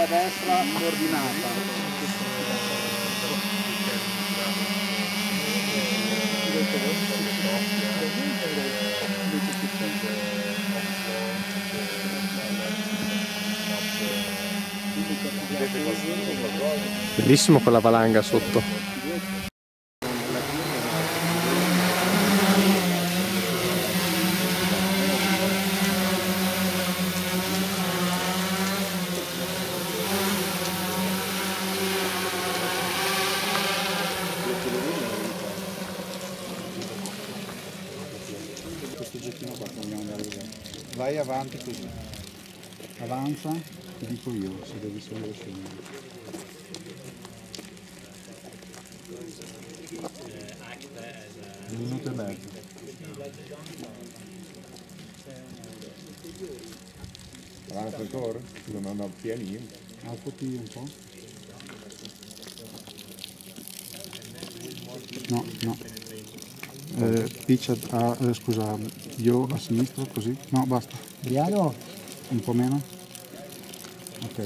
gamba destra ordinata. Bellissimo quella valanga sotto. Questo gettino qua che vogliamo andare a vedere. Vai avanti così. Avanza, ti dico io se devi solo scendere. Un minuto e mezzo. Avanza ancora? Non hanno pianino. Alzati un po'. No, no. Eh, piccia a, eh, scusa, io a sinistra così. No, basta. Adriano, Un po' meno. Ok.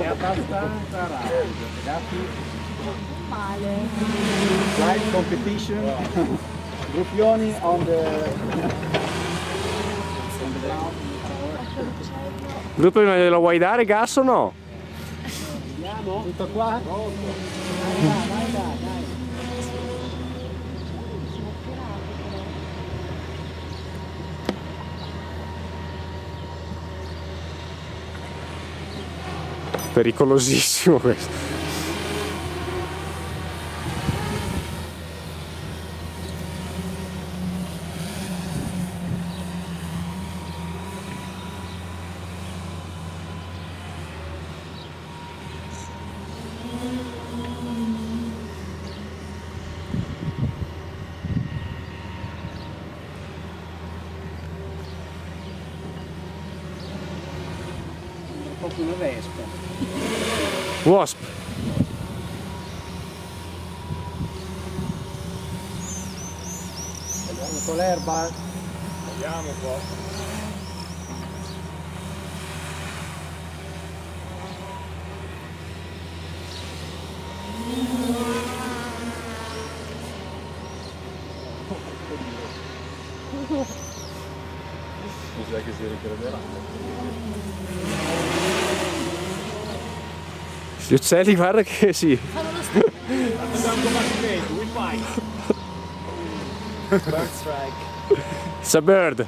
È abbastanza rapido, ragazzi. Male. Live competition. Gruppioni on the, on the ground. Gruppo glielo vuoi dare gas o no? Tutto qua? Pericolosissimo questo. Proprio una vespa. Wasp. Con l'erba Vediamo un po'. Mi sa che si ricrederà. Gli uccelli guarda che sì. Facciamo combattimento, we fight. It's a bird.